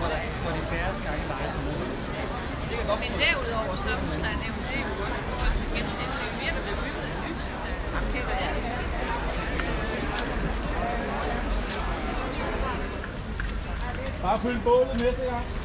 hvor, der, hvor det er færre gange leje på Men derudover så er huslejenævnet, det er jo også i forhold til gennemsnit, det er mere, der bliver bygget af nyt. Okay, hvad er? Bare fyld bålet næste gang.